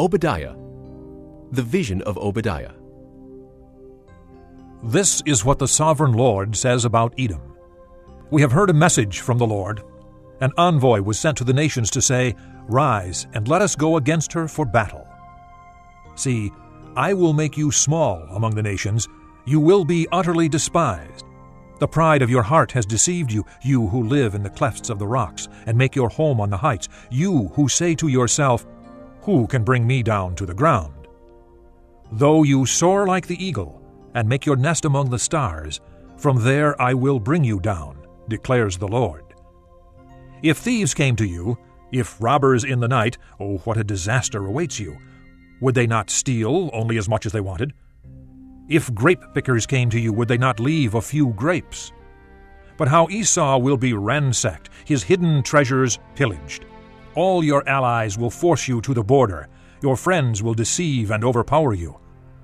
Obadiah. The vision of Obadiah. This is what the sovereign Lord says about Edom. We have heard a message from the Lord. An envoy was sent to the nations to say, Rise, and let us go against her for battle. See, I will make you small among the nations. You will be utterly despised. The pride of your heart has deceived you, you who live in the clefts of the rocks and make your home on the heights, you who say to yourself, Who can bring me down to the ground? Though you soar like the eagle, and make your nest among the stars. From there I will bring you down, declares the Lord. If thieves came to you, if robbers in the night, oh, what a disaster awaits you! Would they not steal only as much as they wanted? If grape pickers came to you, would they not leave a few grapes? But how Esau will be ransacked, his hidden treasures pillaged. All your allies will force you to the border, your friends will deceive and overpower you.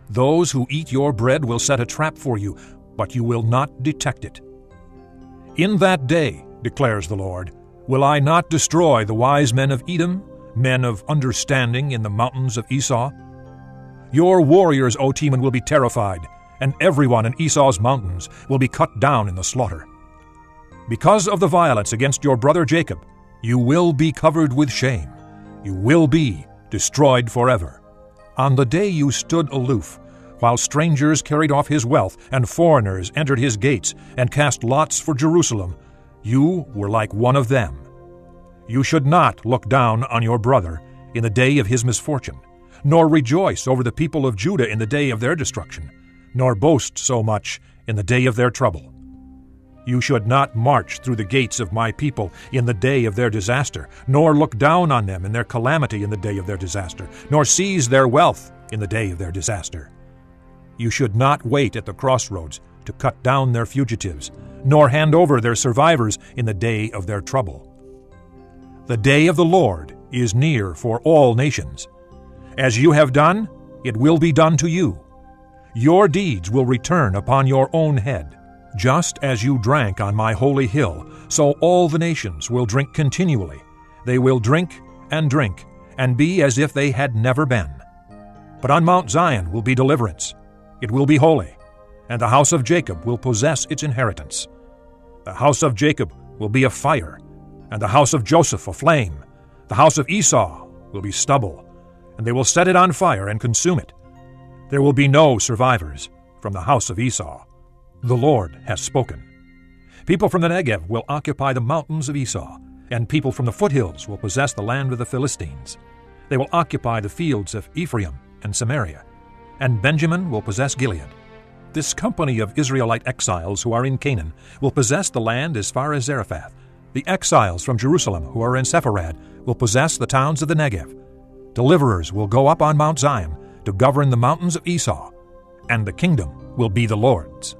Those who eat your bread will set a trap for you, but you will not detect it. In that day, declares the Lord, will I not destroy the wise men of Edom, men of understanding in the mountains of Esau? Your warriors, O Teman, will be terrified, and everyone in Esau's mountains will be cut down in the slaughter. Because of the violence against your brother Jacob, you will be covered with shame. You will be destroyed forever. On the day you stood aloof, while strangers carried off his wealth and foreigners entered his gates and cast lots for Jerusalem, you were like one of them. You should not look down on your brother in the day of his misfortune, nor rejoice over the people of Judah in the day of their destruction, nor boast so much in the day of their trouble. You should not march through the gates of my people in the day of their disaster, nor look down on them in their calamity in the day of their disaster, nor seize their wealth in the day of their disaster. You should not wait at the crossroads to cut down their fugitives, nor hand over their survivors in the day of their trouble. The day of the Lord is near for all nations. As you have done, it will be done to you. Your deeds will return upon your own head. Just as you drank on my holy hill, so all the nations will drink continually. They will drink and drink, and be as if they had never been. But on Mount Zion will be deliverance. It will be holy, and the house of Jacob will possess its inheritance. The house of Jacob will be a fire, and the house of Joseph a flame. The house of Esau will be stubble, and they will set it on fire and consume it. There will be no survivors from the house of Esau. The Lord has spoken. People from the Negev will occupy the mountains of Esau, and people from the foothills will possess the land of the Philistines. They will occupy the fields of Ephraim and Samaria, and Benjamin will possess Gilead. This company of Israelite exiles who are in Canaan will possess the land as far as Zarephath. The exiles from Jerusalem who are in Sepharad will possess the towns of the Negev. Deliverers will go up on Mount Zion to govern the mountains of Esau, and the kingdom will be the Lord's.